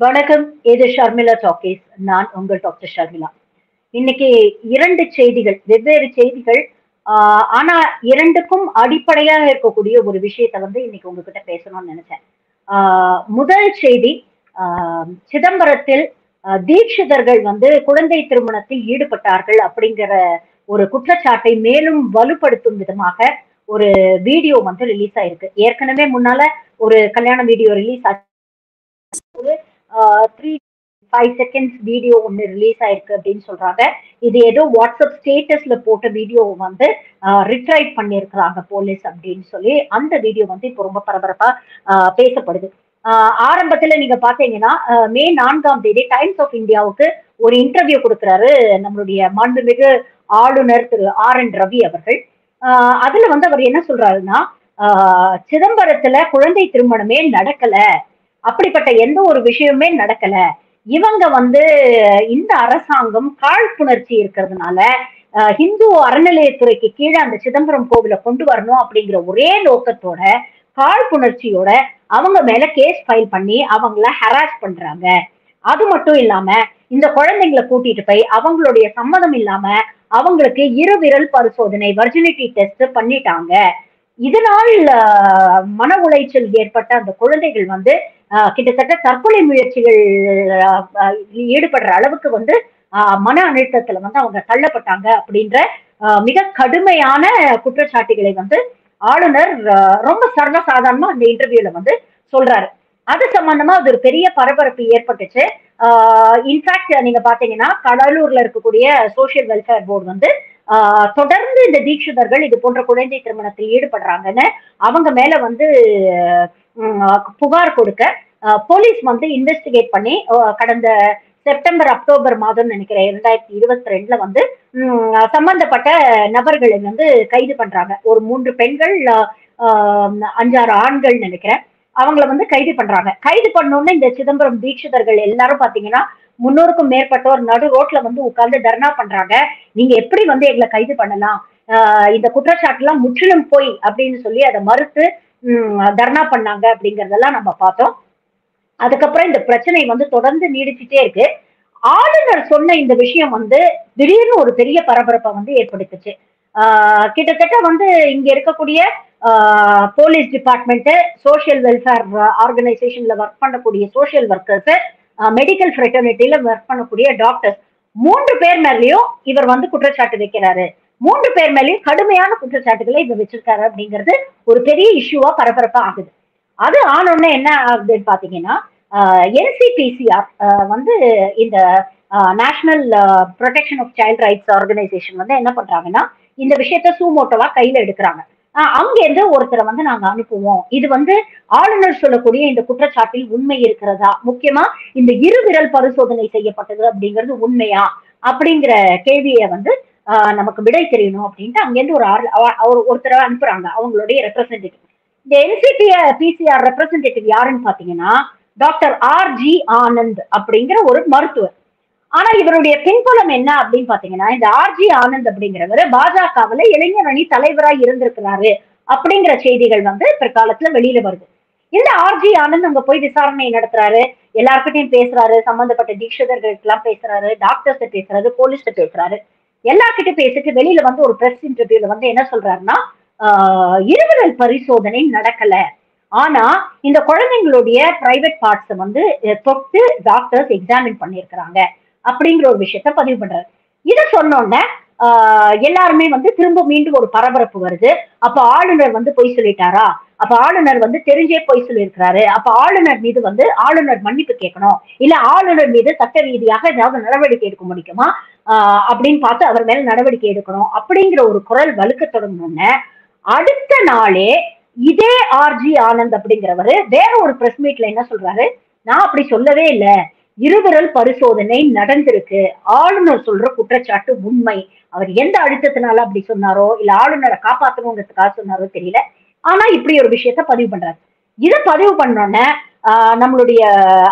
வணக்கம் இது ஷர்மிளா டாக்கேஸ் நான் உங்கள் டாக்டர் ஷர்மிளா. இன்னைக்கு இரண்டு செய்திகள் வெவ்வேறு செய்திகள் ஆஹ் ஆனா இரண்டுக்கும் அடிப்படையாக இருக்கக்கூடிய ஒரு விஷயத்த வந்து இன்னைக்கு உங்ககிட்ட பேசணும்னு நினைச்சேன். ஆஹ் முதல் செய்தி ஆஹ் சிதம்பரத்தில் ஆஹ் தீட்சிதர்கள் வந்து குழந்தை திருமணத்தில் ஈடுபட்டார்கள் அப்படிங்கிற ஒரு குற்றச்சாட்டை மேலும் வலுப்படுத்தும் விதமாக ஒரு வீடியோ வந்து ரிலீஸ் ஆயிருக்கு. ஏற்கனவே முன்னால ஒரு கல்யாண வீடியோ ரிலீஸ் ஆச்சு. த்ரீ ஃபைவ் செகண்ட்ஸ் வீடியோ ஒன்று ரிலீஸ் ஆயிருக்கு அப்படின்னு சொல்றாங்க. இது ஏதோ வாட்ஸ்அப் ஸ்டேட்டஸ்ல போட்ட வீடியோ வந்து ரிட்ரைட் பண்ணியிருக்கிறாங்க போலீஸ் அப்படின்னு சொல்லி. அந்த வீடியோ வந்து இப்போ ரொம்ப பரபரப்பா பேசப்படுது. ஆரம்பத்துல நீங்க பாத்தீங்கன்னா மே நான்காம் தேதி டைம்ஸ் ஆஃப் இந்தியாவுக்கு ஒரு இன்டர்வியூ கொடுக்குறாரு நம்மளுடைய மாண்புமிகு ஆளுநர் திரு ஆர் என் ரவி அவர்கள். அதுல வந்து அவர் என்ன சொல்றாருன்னா சிதம்பரத்துல குழந்தை திருமணமே நடக்கல. அப்படிப்பட்ட எந்த ஒரு விஷயமே நடக்கல. இவங்க வந்து இந்த அரசாங்கம் காழ்ப்புணர்ச்சி இருக்கிறதுனால ஹிந்து அறநிலையத்துறைக்கு கீழே அந்த சிதம்பரம் கோவிலை கொண்டு வரணும் அப்படிங்கிற ஒரே நோக்கத்தோட காழ்ப்புணர்ச்சியோட அவங்க மேல கேஸ் ஃபைல் பண்ணி அவங்கள ஹராஸ் பண்றாங்க. அது மட்டும் இல்லாம இந்த குழந்தைங்களை கூட்டிட்டு போய் அவங்களுடைய சம்மதம் இல்லாம அவங்களுக்கு இருவிரல் பரிசோதனை வர்ஜினிட்டி டெஸ்ட் பண்ணிட்டாங்க. இதனால் மன உளைச்சல் ஏற்பட்ட அந்த குழந்தைகள் வந்து கிட்டத்தட்ட தற்கொலை முயற்சிகள் ஈடுபடுற அளவுக்கு வந்து ஆஹ், மன அழுத்தத்துல வந்து அவங்க தள்ளப்பட்டாங்க அப்படின்ற மிக கடுமையான குற்றச்சாட்டுகளை வந்து ஆளுநர் ரொம்ப சர்வசாதாரணமா அந்த இன்டர்வியூல வந்து சொல்றாரு. அது சம்பந்தமா அது ஒரு பெரிய பரபரப்பு ஏற்பட்டுச்சு. இன்ஃபேக்ட் நீங்க பாத்தீங்கன்னா கடலூர்ல இருக்கக்கூடிய சோசியல் வெல்ஃபேர் போர்டு வந்து தொடர்ந்து இந்த தீட்சிதர்கள் இது போன்ற குழந்தை திருமணத்தில் ஈடுபடுறாங்கன்னு அவங்க மேல வந்து புகார் கொடுக்க போலீஸ் வந்து இன்வெஸ்டிகேட் பண்ணி கடந்த செப்டம்பர் அக்டோபர் மாதம் நினைக்கிறேன் இரண்டாயிரத்தி இருபத்தி ரெண்டுல வந்து சம்பந்தப்பட்ட நபர்களை வந்து கைது பண்றாங்க. ஒரு மூன்று பெண்கள் அஞ்சாறு ஆண்கள் நினைக்கிறேன் அவங்கள வந்து கைது பண்றாங்க. கைது பண்ணோன்னு இந்த சிதம்பரம் தீட்சிதர்கள் எல்லாரும் பாத்தீங்கன்னா முன்னூறுக்கும் மேற்பட்டோர் நடு ரோட்ல வந்து உட்கார்ந்து தர்ணா பண்றாங்க. நீங்க எப்படி வந்து எங்களை கைது பண்ணலாம்? இந்த குற்றச்சாட்டுலாம் முற்றிலும் போய் அப்படின்னு சொல்லி அதை மறுத்து தர்ணா பண்ணாங்க அப்படிங்கறதெல்லாம் நம்ம பார்த்தோம். அதுக்கப்புறம் இந்த பிரச்சனை வந்து தொடர்ந்து நீடிச்சுட்டே இருக்கு. ஆளுநர் சொன்ன இந்த விஷயம் வந்து திடீர்னு ஒரு பெரிய பரபரப்பை வந்து ஏற்படுத்துச்சு. ஆஹ் கிட்டத்தட்ட வந்து இங்க இருக்கக்கூடிய போலீஸ் டிபார்ட்மெண்ட் சோஷியல் வெல்ஃபேர் ஆர்கனைசேஷன்ல ஒர்க் பண்ணக்கூடிய சோஷியல் ஒர்க்கர்ஸ் மெடிக்கல் ஃப்ரெட்டர்னிட்டியில ஒர்க் பண்ணக்கூடிய டாக்டர்ஸ் மூன்று பேர் மேலயும் இவர் வந்து குற்றச்சாட்டு வைக்கிறாரு. மூன்று பேர் மேலேயும் கடுமையான குற்றச்சாட்டுகளை இவர் வச்சிருக்காரு அப்படிங்கிறது ஒரு பெரிய இஷ்யூவா பரபரப்பா ஆகுது. அது ஆனோடனே என்ன ஆகுதுன்னு பாத்தீங்கன்னா என்சிபிசிஆர் வந்து இந்த national protection of child rights organisation வந்து என்ன பண்றாங்கன்னா இந்த விஷயத்த சூமோட்டோவா கையில எடுக்கிறாங்க. அங்க இருந்து ஒருத்தரை வந்து நாங்க அனுப்புவோம். இது வந்து ஆளுநர் சொல்லக்கூடிய இந்த குற்றச்சாட்டில் உண்மை இருக்கிறதா? முக்கியமா இந்த இருவிரல் பரிசோதனை செய்யப்பட்டது அப்படிங்கிறது உண்மையா? அப்படிங்கிற கேள்வியை வந்து நமக்கு விடை தெரியணும் அப்படின்ட்டு அங்கேருந்து ஒரு ஆள் ஒருத்தரை அனுப்புறாங்க அவங்களுடைய ரெப்ரசன்டேட்டிவ் இந்த என்சிபிஐ பிசிஆர் ரெப்ரசன்டேட்டிவ் யாருன்னு பாத்தீங்கன்னா டாக்டர் ஆர் ஜி ஆனந்த் அப்படிங்கிற ஒரு மருத்துவர். ஆனா இவருடைய பின்புலம் என்ன அப்படின்னு பாத்தீங்கன்னா இந்த ஆர்ஜி ஆனந்த் அப்படிங்கிறவர் பாஜகவுல இளைஞர் அணி தலைவராய் இருந்திருக்கிறாரு அப்படிங்கிற செய்திகள் வந்து பிற்காலத்துல வெளியில வருது. இந்த ஆர்ஜி ஆனந்த் அங்க போய் விசாரணை நடத்துறாரு எல்லார்கிட்டையும் பேசுறாரு சம்பந்தப்பட்ட தீட்சிதர்களுக்கு எல்லாம் பேசுறாரு டாக்டர்ஸ் பேசுறாரு போலீஸ்ட பேசுறாரு. எல்லாருக்கிட்டையும் பேசிட்டு வெளியில வந்து ஒரு பிரஸ் இன்டர்வியூல வந்து என்ன சொல்றாருன்னா ஆஹ் பரிசோதனை நடக்கல. ஆனா இந்த குழந்தைங்களுடைய பிரைவேட் பார்ட்ஸ் வந்து தொட்டு டாக்டர்ஸ் எக்ஸாமின் பண்ணியிருக்கிறாங்க. அப்படிங்கிற ஒரு விஷயத்த பதிவு பண்றாரு. இதை சொன்னோன்னே ஆஹ், எல்லாருமே வந்து திரும்ப மீண்டும் ஒரு பரபரப்பு வருது. அப்ப ஆளுநர் வந்து பொய் சொல்லிட்டாரா? அப்ப ஆளுநர் வந்து தெரிஞ்சே பொய் சொல்லியிருக்கிறாரு. அப்ப ஆளுநர் மீது வந்து ஆளுநர் மன்னிப்பு கேட்கணும். இல்ல ஆளுநர் மீது சட்ட ரீதியாக ஏதாவது நடவடிக்கை எடுக்க முடியுமா? ஆஹ், அப்படின்னு பார்த்து அவர் மேல நடவடிக்கை எடுக்கணும் அப்படிங்கிற ஒரு குரல் வலுக்க தொடங்கணும்னு அடுத்த நாளே இதே ஆர்ஜி ஆனந்த் அப்படிங்கிறவரு வேற ஒரு பிரஸ் மீட்ல என்ன சொல்றாரு? நான் அப்படி சொல்லவே இல்லை. இருவிரல் பரிசோதனை நடந்திருக்கு. ஆளுநர் சொல்ற குற்றச்சாட்டு உண்மை. அவர் எந்த அழுத்தத்தினால அப்படி சொன்னாரோ இல்ல ஆளுநரை காப்பாத்தணுங்கிறதுக்காக சொன்னாரோ தெரியல. ஆனா இப்படி ஒரு விஷயத்த பதிவு பண்றாரு. இதை பதிவு பண்ணோன்னே ஆஹ், நம்மளுடைய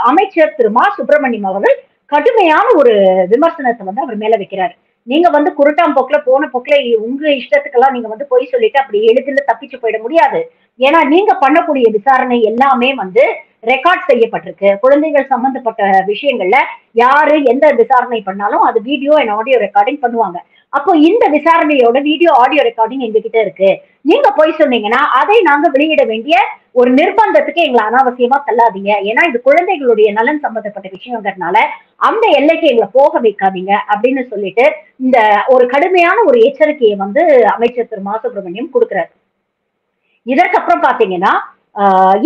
அமைச்சர் திரு மா. சுப்பிரமணியம் அவர்கள் கடுமையான ஒரு விமர்சனத்தை வந்து அவர் மேல வைக்கிறாரு. நீங்க வந்து குருட்டாம் போக்குல போன போக்குல உங்க இஷ்டத்துக்கெல்லாம் நீங்க வந்து பொய் சொல்லிட்டு அப்படி எளிதில் தப்பிச்சு போயிட முடியாது. ஏன்னா நீங்க பண்ணக்கூடிய விசாரணை எல்லாமே வந்து ரெக்கார்ட் செய்யப்பட்டிருக்கு. குழந்தைகள் சம்பந்தப்பட்ட விஷயங்கள்ல யாரு எந்த விசாரணை பண்ணாலும் அது வீடியோ அண்ட் ஆடியோ ரெக்கார்டிங் பண்ணுவாங்க. அப்போ இந்த விசாரணையோட வீடியோ ஆடியோ ரெக்கார்டிங் எங்ககிட்ட இருக்கு. நீங்க போய் சொன்னீங்கன்னா அதை நாங்க வெளியிட வேண்டிய ஒரு நிர்பந்தத்துக்கு எங்களை அனாவசியமா தள்ளாதீங்க. ஏன்னா இது குழந்தைகளுடைய நலன் சம்பந்தப்பட்ட விஷயங்கிறதுனால அந்த எல்லைக்கு எங்களை போக வைக்காதீங்க அப்படின்னு சொல்லிட்டு இந்த ஒரு கடுமையான ஒரு எச்சரிக்கையை வந்து அமைச்சர் திரு மா சுப்பிரமணியம் கொடுக்குறாரு. இதற்கப்புறம் பாத்தீங்கன்னா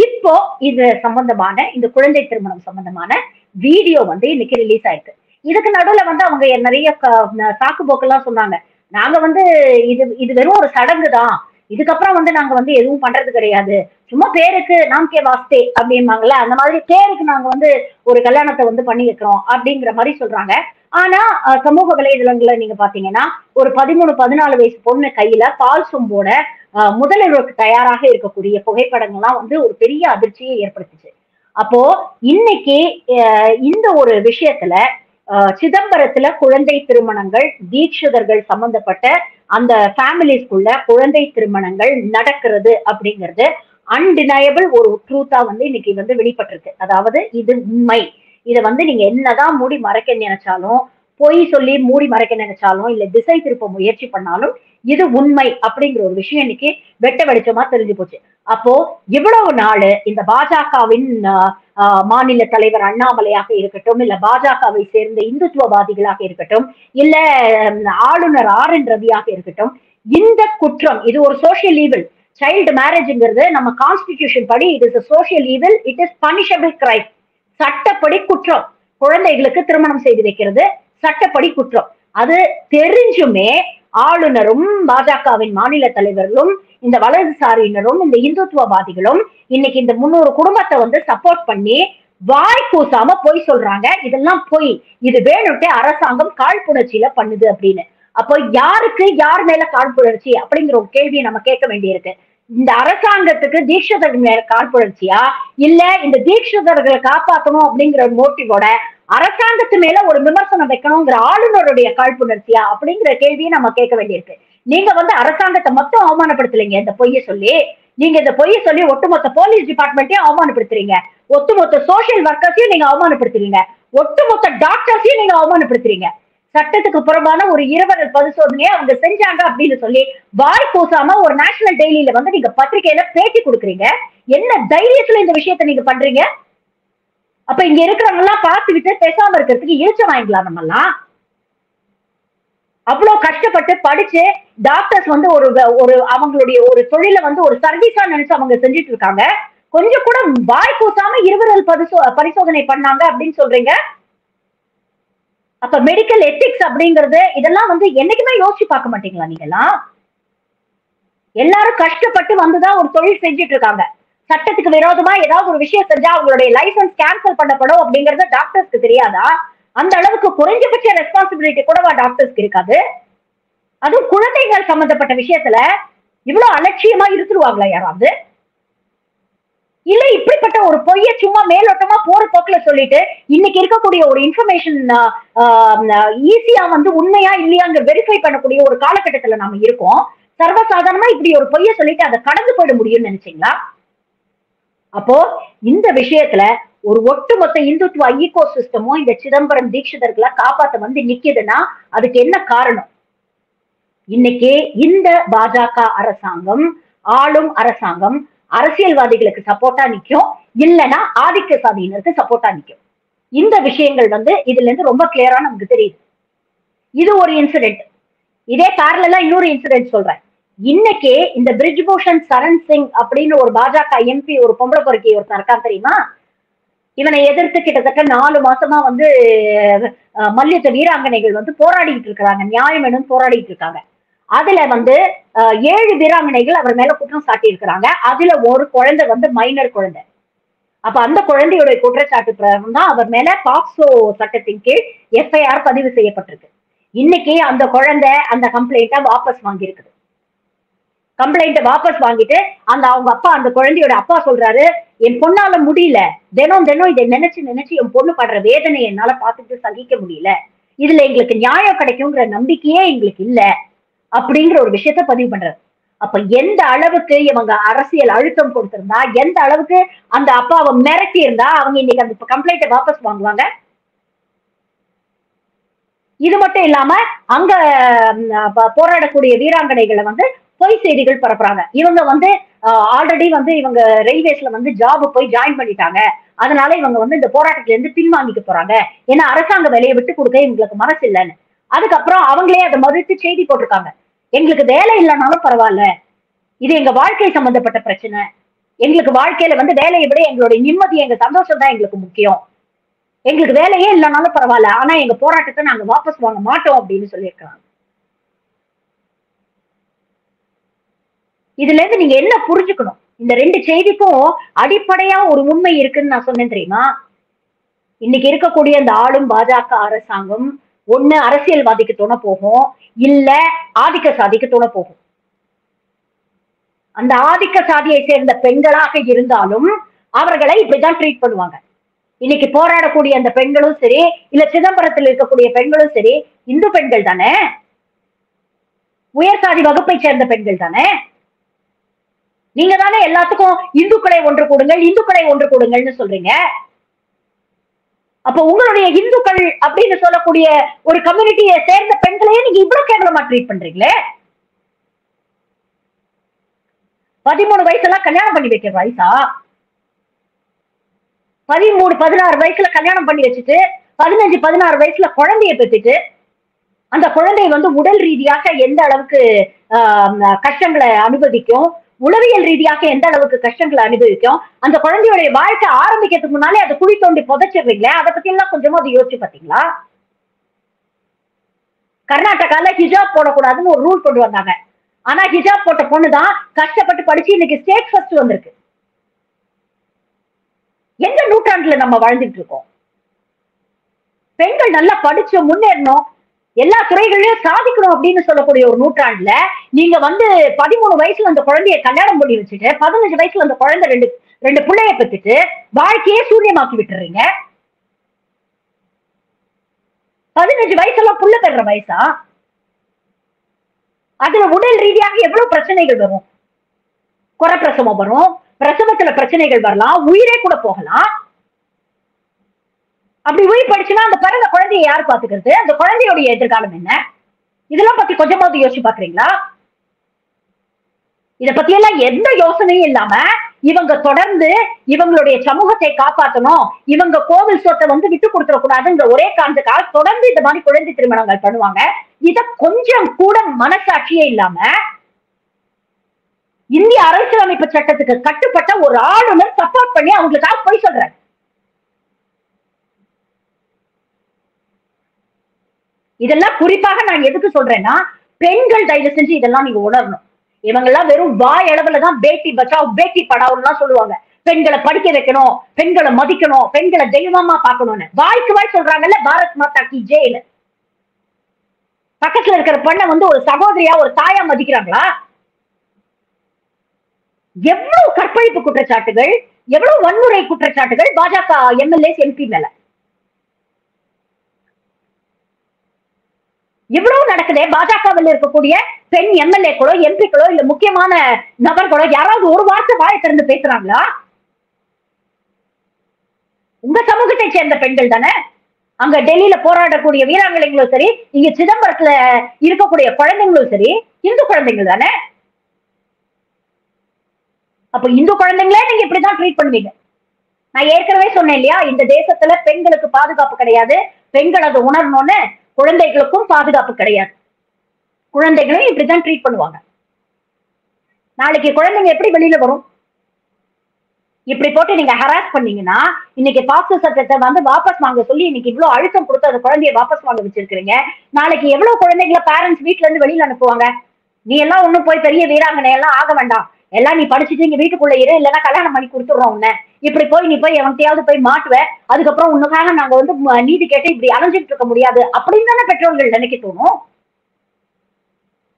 இப்போ இது சம்பந்தமான இந்த குழந்தை திருமணம் சம்பந்தமான வீடியோ வந்து இன்னைக்கு ரிலீஸ் ஆயிருக்கு. இதுக்கு நடுவுல வந்து அவங்க நிறைய சாக்கு போக்கெல்லாம் சொன்னாங்க. நாங்க வந்து இது இது வெறும் ஒரு சடங்கு தான். இதுக்கப்புறம் வந்து நாங்க வந்து எதுவும் பண்றது கிடையாது. சும்மா பேருக்கு நாம் கே வாஸ்தே அப்படிம்பாங்கல்ல அந்த மாதிரி பேருக்கு நாங்க வந்து ஒரு கல்யாணத்தை வந்து பண்ணி வைக்கிறோம் அப்படிங்கிற மாதிரி சொல்றாங்க. ஆனா சமூக வலைதளங்கள்ல நீங்க பாத்தீங்கன்னா ஒரு பதிமூணு பதினாலு வயசு பொண்ணு கையில பால் சொம்போட அஹ், தயாராக இருக்கக்கூடிய புகைப்படங்கள்லாம் வந்து ஒரு பெரிய அதிர்ச்சியை ஏற்படுத்துச்சு. அப்போ இன்னைக்கு இந்த ஒரு விஷயத்துல சிதம்பரத்துல குழந்தை திருமணங்கள் தீட்சிதர்கள் சம்பந்தப்பட்ட அந்த ஃபேமிலிஸ்குள்ள குழந்தை திருமணங்கள் நடக்கிறது அப்படிங்கிறது அன்டினயபிள் ஒரு ட்ரூத்தா வந்து இன்னைக்கு வந்து வெளிப்பட்டிருக்கு. அதாவது இது உண்மை. இதை வந்து நீங்க என்னதான் மூடி மறைக்க நினைச்சாலும் பொய் சொல்லி மூடி மறைக்க நினைச்சாலும் இல்ல திசை திருப்ப முயற்சி பண்ணாலும் இது உண்மை அப்படிங்கிற ஒரு விஷயம் இன்னைக்கு வெட்ட வெளிச்சமா தெரிஞ்சு போச்சு. அப்போ இவ்வளவு நாள் இந்த பாஜகவின் மாநில தலைவர் அண்ணாமலையாக இருக்கட்டும் இல்ல பாஜகவை சேர்ந்த இந்துத்துவவாதிகளாக இருக்கட்டும் இல்ல ஆளுநர் ஆர் என் ரவியாக இருக்கட்டும் இந்த குற்றம் இது ஒரு சோஷியல் ஈவில் சைல்டு மேரேஜ்ங்கிறது நம்ம கான்ஸ்டிடியூஷன் படி it is social evil it is punishable crime சட்டப்படி குற்றம். குழந்தைகளுக்கு திருமணம் செய்து வைக்கிறது சட்டப்படி குற்றம். அது தெரிஞ்சுமே ஆளுநரும் பாஜகவின் மாநில தலைவர்களும் இந்த வலதுசாரியினரும் இந்த இந்துத்துவவாதிகளும் இன்னைக்கு இந்த முன்னூறு குடும்பத்தை வந்து சப்போர்ட் பண்ணி வாய் கூசாம பொய் சொல்றாங்க. இதெல்லாம் பொய். இது வேணுட்டே அரசாங்கம் காழ்ப்புணர்ச்சியில பண்ணுது அப்படின்னு. அப்போ யாருக்கு யார் மேல காழ்ப்புணர்ச்சி அப்படிங்கிற ஒரு கேள்வியை நம்ம கேட்க வேண்டியிருக்கு. இந்த அரசாங்கத்துக்கு தீட்சிதர்கள் மேல காழ்ப்புணர்ச்சியா இல்ல இந்த தீட்சிதர்களை காப்பாற்றணும் அப்படிங்கிற மோட்டிவோட அரசாங்கத்து மேல ஒரு விமர்சனம் வைக்கணுங்கிற ஆளுநருடைய காழ்ப்புணர்ச்சியா அப்படிங்கிற கேள்வியை நம்ம கேட்க வேண்டியிருக்கு. நீங்க வந்து அரசாங்கத்தை மொத்தம் அவமானப்படுத்தலைங்க இந்த பொய்யை சொல்லி. நீங்க இந்த பொய்யை சொல்லி ஒட்டுமொத்த போலீஸ் டிபார்ட்மெண்ட்டையும் அவமானப்படுத்துறீங்க. ஒட்டுமொத்த சோஷியல் ஒர்க்கர்ஸையும் நீங்க அவமானப்படுத்துறீங்க. ஒட்டுமொத்த டாக்டர்ஸையும் நீங்க அவமானப்படுத்துறீங்க. சட்டத்துக்கு புறம்பான ஒரு இருவரல் பரிசோதனையை அவங்க செஞ்சாங்க அப்படின்னு சொல்லி வாய் பூசாம ஒரு நேஷனல் டெய்லியில வந்து நீங்க பத்திரிகையில பேட்டி கொடுக்குறீங்க. என்ன தைரியத்துல இந்த விஷயத்த நீங்க பண்றீங்க? அப்ப இங்க இருக்கிறவங்க எல்லாம் பார்த்துக்கிட்டு பேசாம இருக்கிறதுக்கு ஈச்ச வாங்கிக்கலாம் நம்ம எல்லாம் அவ்வளவு கஷ்டப்பட்டு படிச்சு டாக்டர்ஸ் வந்து ஒரு ஒரு அவங்களுடைய ஒரு தொழிலை வந்து ஒரு சர்வீஸா நினைச்சு அவங்க செஞ்சுட்டு இருக்காங்க. கொஞ்சம் கூட வாய் கூசாம இருவரல் பரிசோ பரிசோதனை பண்ணாங்க அப்படின்னு சொல்றீங்க. அப்ப மெடிக்கல் எத்திக்ஸ் அப்படிங்கறது இதெல்லாம் வந்து என்னைக்குமே யோசிச்சு பார்க்க மாட்டீங்களா நீங்கெல்லாம்? எல்லாரும் கஷ்டப்பட்டு வந்துதான் ஒரு தொழில் செஞ்சுட்டு இருக்காங்க. சட்டத்துக்கு விரோதமா ஏதாவது ஒரு விஷயம் செஞ்சா அவங்களுடைய லைசன்ஸ் கேன்சல் பண்ணப்படும் அப்படிங்கறது டாக்டர்ஸ்க்கு தெரியாதா? அந்த அளவுக்கு குறைஞ்சபட்ச ரெஸ்பான்சிபிலிட்டி கூடவா டாக்டர்ஸ்க்கு இருக்காது? அதுவும் குழந்தைகள் சம்பந்தப்பட்ட விஷயத்துல இவ்வளவு அலட்சியமா இருந்துருவாங்களா யாராவது? இல்ல இப்படிப்பட்ட ஒரு பொய்ய சும்மா மேலோட்டமா போற போக்குல சொல்லிட்டு இன்னைக்கு இருக்கக்கூடிய ஒரு இன்ஃபர்மேஷன் ஈஸியா வந்து உண்மையா இல்லையாங்க வெரிஃபை பண்ணக்கூடிய ஒரு காலகட்டத்துல நாம இருக்கோம். சர்வசாதாரணமா இப்படி ஒரு பொய்ய சொல்லிட்டு அதை கடந்து போயிட முடியும்னு நினைச்சீங்களா? அப்போ இந்த விஷயத்துல ஒரு ஒட்டுமொத்த இந்துத்துவ ஈகோ சிஸ்டமும் இந்த சிதம்பரம் தீட்சிதர்களை காப்பாத்த வந்து நிக்குதுன்னா அதுக்கு என்ன காரணம்? இன்னைக்கு இந்த பாஜக அரசாங்கம் ஆளும் அரசாங்கம் அரசியல்வாதிகளுக்கு சப்போர்ட்டா நிக்கும். இல்லைன்னா ஆதிக்க சாதியினருக்கு சப்போர்ட்டா நிக்கும். இந்த விஷயங்கள் வந்து இதுல இருந்து ரொம்ப கிளியரா நமக்கு தெரியுது. இது ஒரு இன்சிடென்ட் இதே பேரலா இன்னொரு இன்சிடென்ட் சொல்றேன். இன்னைக்கு இந்த பிரிஜ்பூஷன் சரண் சிங் அப்படின்னு ஒரு பாஜக எம்பி ஒரு பொம்பளை பொறுக்கி ஒருத்தன் இருக்கான் தெரியுமா? இவனை எதிர்த்து கிட்டத்தட்ட நாலு மாசமா வந்து மல்யுத்த வீராங்கனைகள் வந்து போராடிட்டு இருக்கிறாங்க. நியாயம் எனும் போராடிட்டு இருக்காங்க. அதுல வந்து ஏழு வீராங்கனைகள் அவர் மேல குற்றம் சாட்டி இருக்கிறாங்க அதுல ஒரு குழந்தை வந்து மைனர் குழந்தை. அப்ப அந்த குழந்தையுடைய குற்றச்சாட்டு பிரகாரம் தான் அவர் மேல பாக்ஸோ சட்டத்தின் கீழ் எஃப்ஐஆர் பதிவு செய்யப்பட்டிருக்கு. இன்னைக்கு அந்த குழந்தை அந்த கம்ப்ளைண்ட்டை வாபஸ் வாங்கியிருக்குது. கம்ப்ளைண்ட்டை வாபஸ் வாங்கிட்டு அந்த அவங்க அப்பா அந்த குழந்தையோட அப்பா சொல்றாரு என் பொண்ணால முடியல. தினம் தினம் இதை நினைச்சு நினைச்சு என் பொண்ணு படுற வேதனை என்னால பார்த்துட்டு சகிக்க முடியல. இதுல எங்களுக்கு நியாயம் கிடைக்குங்கிற நம்பிக்கையே எங்களுக்கு இல்ல. அப்படிங்கிற ஒரு விஷயத்த பதிவு பண்றாரு. அப்ப எந்த அளவுக்கு இவங்க அரசியல் அழுத்தம் கொடுத்திருந்தா எந்த அளவுக்கு அந்த அப்பாவை மிரட்டி இருந்தா அவங்க இன்னைக்கு அந்த கம்ப்ளைண்ட்டை வாபஸ் வாங்குவாங்க? இது மட்டும் இல்லாம அங்க போராடக்கூடிய வீராங்கனைகளை வந்து பொய் செய்திகள் பரப்புறாங்க. இவங்க வந்து ஆல்ரெடி வந்து இவங்க ரயில்வேஸ்ல வந்து ஜாப் போய் ஜாயின் பண்ணிட்டாங்க. அதனால இவங்க வந்து இந்த போராட்டத்துல இருந்து பின்வாங்கிக்க போறாங்க. ஏன்னா அரசாங்க வேலையை விட்டு கொடுக்க எங்களுக்கு மனசு இல்லைன்னு. அதுக்கப்புறம் அவங்களே அதை மறுத்து செய்தி போட்டிருக்காங்க. எங்களுக்கு வேலை இல்லைனாலும் பரவாயில்ல. இது எங்க வாழ்க்கை சம்பந்தப்பட்ட பிரச்சனை. எங்களுக்கு வாழ்க்கையில வந்து வேலையை விட எங்களுடைய நிம்மதி எங்க சந்தோஷம் தான் எங்களுக்கு முக்கியம். எங்களுக்கு வேலையே இல்லைனாலும் பரவாயில்ல. ஆனா எங்க போராட்டத்தை நாங்க வாபஸ் வாங்க மாட்டோம் அப்படின்னு சொல்லியிருக்காங்க இதுல இருந்து நீங்க என்ன புரிஞ்சுக்கணும்? இந்த ரெண்டு செய்திக்கும் அடிப்படையா ஒரு உண்மை இருக்குன்னு நான் சொன்னேன் தெரியுமா? இன்னைக்கு இருக்கக்கூடிய இந்த ஆளும் பாஜக அரசாங்கம் ஒண்ணு அரசியல்வாதிக்கு துணை போகும் இல்ல ஆதிக்க சாதிக்கு துணை போகும். அந்த ஆதிக்க சாதியை சேர்ந்த பெண்களாக இருந்தாலும் அவர்களை இப்படிதான் ட்ரீட் பண்ணுவாங்க. இன்னைக்கு போராடக்கூடிய அந்த பெண்களும் சரி இல்ல சிதம்பரத்தில் இருக்கக்கூடிய பெண்களும் சரி இந்து பெண்கள் தானே? உயர் சாதி வகுப்பை சேர்ந்த பெண்கள் தானே? நீங்க தானே எல்லாத்துக்கும் இந்துக்களை ஒன்று கொடுங்கள் இந்துக்களை ஒன்று கொடுங்கள்னு சொல்றீங்க. அப்ப உங்களுடைய இந்துக்கள் அப்படின்னு சொல்லக்கூடிய ஒரு கம்யூனிட்டியை சேர்ந்த பெண்களையே நீங்க இவ்வளவு கேவலமா ட்ரீட் பண்றீங்களே? பதிமூணு வயசுலாம் கல்யாணம் பண்ணி வைக்கிற வயசா? பதிமூணு பதினாறு வயசுல கல்யாணம் பண்ணி வச்சுட்டு பதினஞ்சு பதினாறு வயசுல குழந்தைய பெற்றுட்டு அந்த குழந்தை வந்து உடல் ரீதியாக எந்த அளவுக்கு கஷ்டங்களை அனுபவிக்கும்? உளவியல் ரீதியாக எந்த அளவுக்கு கஷ்டங்களை அனுபவிக்கும்? அந்த குழந்தையுடைய வாழ்க்கை ஆரம்பிக்கிறதுக்கு முன்னாலே அதை குழி தோண்டி புதைச்சிடுறீங்களே? அதை பத்தி எல்லாம் கொஞ்சமா அது யோசிச்சு பாத்தீங்களா? கர்நாடகால ஹிஜாப் போடக்கூடாதுன்னு ஒரு ரூல் கொண்டு வந்தாங்க. ஆனா ஹிஜாப் போட்ட பொண்ணு தான் கஷ்டப்பட்டு படிச்சு இன்னைக்கு ஸ்டேட் ஃபர்ஸ்ட் வந்திருக்கு. எந்த நூற்றாண்டுல நம்ம வாழ்ந்துட்டு இருக்கோம்? பெண்கள் நல்லா படிச்சு முன்னேறணும். எல்லா துறைகளிலும் சாதிக்கணும் அப்படின்னு சொல்லக்கூடிய ஒரு நூற்றாண்டுல நீங்க வந்து பதிமூணு வயசுல அந்த குழந்தைய கல்யாணம் பண்ணி வச்சுட்டு பதினஞ்சு வயசுல அந்த குழந்தை ரெண்டு ரெண்டு பிள்ளைய பெற்றுட்டு வாழ்க்கையே சூரியமாக்கி விட்டுறீங்க. பதினஞ்சு வயசெல்லாம் புள்ள பெற வயசா? அதுல உடல் ரீதியாக எவ்வளவு பிரச்சனைகள் வரும்? குறப்பிரசவம் வரும் பிரசவத்துல பிரச்சனைகள் வரலாம் உயிரே கூட போகலாம். அப்படி உயிர் படிச்சுன்னா அந்த பிறந்த குழந்தைய யார் பாத்துக்கிறது அந்த குழந்தையோடைய எதிர்காலம் என்ன? இதெல்லாம் பத்தி கொஞ்சமாவது யோசிச்சு பாக்குறீங்களா இத பத்தி எல்லாம் எந்த யோசனையும் இல்லாம இவங்க தொடர்ந்து இவங்களுடைய சமூகத்தை காப்பாற்றணும் இவங்க கோவில் சொத்தை வந்து விட்டு கொடுத்துட கூடாதுங்கிற ஒரே காரணத்துக்காக தொடர்ந்து இந்த மாதிரி குழந்தை திருமணங்கள் பண்ணுவாங்க. இத கொஞ்சம் கூட மனசாட்சியே இல்லாம இந்திய அரசியலமைப்பு சட்டத்துக்கு கட்டுப்பட்ட ஒரு ஆளுநர் சப்போர்ட் பண்ணி அவங்களுக்காக போய் சொல்றாரு. இதெல்லாம் குறிப்பாக நான் எதுக்கு சொல்றேன்னா பெண்கள் தயவு செஞ்சு இதெல்லாம் நீங்க உணரணும். இவங்க எல்லாம் வெறும் வாய் அளவுல தான் பேட்டி பச்சாவ் பேட்டி படாவுலாம் சொல்லுவாங்க. பெண்களை படிக்க வைக்கணும் பெண்களை மதிக்கணும் பெண்களை தெய்வமா பார்க்கணும்னு. வாய்க்கு வாய் சொல்றாங்கல்ல பாரத் மாதா கி ஜெயில பக்கத்துல இருக்கிற பெண்ணை வந்து ஒரு சகோதரியா ஒரு தாயா மதிக்கிறாங்களா? எவ்வளவு கற்பழிப்பு குற்றச்சாட்டுகள் எவ்வளவு வன்முறை குற்றச்சாட்டுகள் பாஜக எம்எல்ஏ எம்பி மேல. இவ்வளவு நடக்குதே? பாஜகவில் இருக்கக்கூடிய பெண் எம்எல்ஏக்களோ எம்பிக்களோ இல்ல முக்கியமான நபர்களோ யாராவது ஒரு வார்த்தை வாயை திறந்து பேசுறாங்களா? உங்க சமூகத்தை சேர்ந்த பெண்கள் தானே? அங்க டெல்லியில போராடக்கூடிய வீராங்கனைகளும் சரி இங்க சிதம்பரத்துல இருக்கக்கூடிய குழந்தைங்களும் சரி இந்து குழந்தைகள் தானே? அப்ப இந்து குழந்தைங்களே நீங்க இப்படிதான் ட்ரீட் பண்ணுவீங்க. நான் ஏற்கனவே சொன்னேன் இல்லையா? இந்த தேசத்துல பெண்களுக்கு பாதுகாப்பு கிடையாது. பெண்கள் அதை உணரணும்னு குழந்தைகளுக்கும் பாதுகாப்பு கிடையாது. குழந்தைகளும் இப்படிதான் ட்ரீட் பண்ணுவாங்க. நாளைக்கு குழந்தைங்க எப்படி வெளியில வரும்? இப்படி போட்டு நீங்க ஹராஸ் பண்ணீங்கன்னா இன்னைக்கு பாக்ஸோ சட்டத்தை வந்து வாபஸ் வாங்க சொல்லி இன்னைக்கு இவ்வளவு அழுத்தம் கொடுத்து அந்த குழந்தைய வாபஸ் வாங்க வச்சிருக்கீங்க நாளைக்கு எவ்வளவு குழந்தைங்கள பேரண்ட்ஸ் வீட்ல இருந்து வெளியில அனுப்புவாங்க? நீ எல்லாம் ஒண்ணும் போய் பெரிய வீராங்கனை எல்லாம் ஆக வேண்டாம். எல்லாம் நீ படிச்சுட்டு இங்க வீட்டுக்குள்ள இரு இல்லைன்னா கல்யாணம் பண்ணி கொடுத்துடுறோம் உன்ன. இப்படி போய் நீ போய் எவன்கிட்டயாவது போய் மாட்டுவேன் அதுக்கப்புறம் உன்னுக்காக நாங்க வந்து நீதி கேட்டு இப்படி அலைஞ்சிட்டு இருக்க முடியாது. அப்படின்னு தானே பெற்றோர்கள் நினைக்க தோணும்.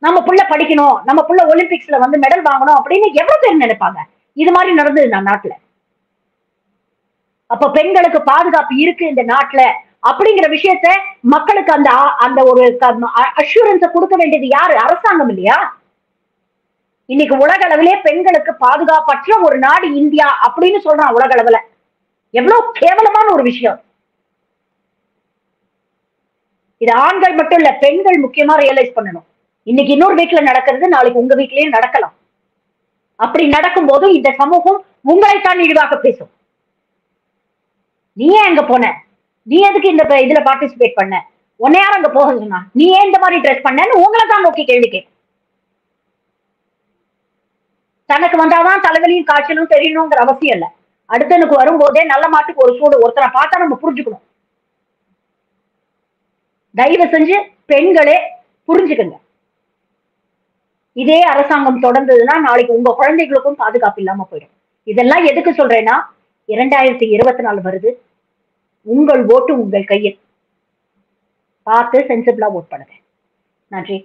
நம்ம புள்ள படிக்கணும் நம்ம புள்ள ஒலிம்பிக்ஸ்ல வந்து மெடல் வாங்கணும் அப்படின்னு எவ்வளவு பேர் நினைப்பாங்க? இது மாதிரி நடந்தது நான் நாட்டுல. அப்ப பெண்களுக்கு பாதுகாப்பு இருக்கு இந்த நாட்டுல அப்படிங்கிற விஷயத்த மக்களுக்கு அந்த அந்த ஒரு அஷூரன்ஸ கொடுக்க வேண்டியது யாரு? அரசாங்கம் இல்லையா? இன்னைக்கு உலக அளவிலே பெண்களுக்கு பாதுகாப்பற்ற ஒரு நாடு இந்தியா அப்படின்னு சொல்றான் உலக அளவுல எவ்வளவு கேவலமான ஒரு விஷயம். இது ஆண்கள் மட்டும் இல்ல பெண்கள் முக்கியமா ரியலைஸ் பண்ணணும். இன்னைக்கு இன்னொரு வீட்டுல நடக்கிறது நாளைக்கு உங்க வீட்லயும் நடக்கலாம். அப்படி நடக்கும்போது இந்த சமூகம் உங்களைத்தான் இழிவாக பேசும். நீ ஏன் அங்க போன? நீ எதுக்கு இந்த ப- இதுல பார்ட்டிசிபேட் பண்ண? உன்னை யார் அங்க போக சொன்னா? நீ ஏன் இந்த மாதிரி ட்ரெஸ் பண்ணன்னு உங்களை தான் நோக்கி கேள்வி கேட்கும். தனக்கு வந்தாதான் தலைவலியும் காய்ச்சலும் தெரியணுங்கிற அவசியம் இல்லை. அடுத்தனுக்கு வரும்போதே நல்ல மாட்டுக்கு ஒரு சூடு ஒருத்தரை பார்த்தா நம்ம புரிஞ்சுக்கணும். தயவு செஞ்சு பெண்களே புரிஞ்சுக்குங்க. இதே அரசாங்கம் தொடர்ந்ததுன்னா நாளைக்கு உங்க குழந்தைகளுக்கும் பாதுகாப்பு இல்லாம போயிடும். இதெல்லாம் எதுக்கு சொல்றேன்னா இரண்டாயிரத்தி இருபத்தி நாலு வருது. உங்கள் ஓட்டு உங்கள் கையில். பார்த்து சென்சிபிளா ஓட் பண்ணுங்க. நன்றி.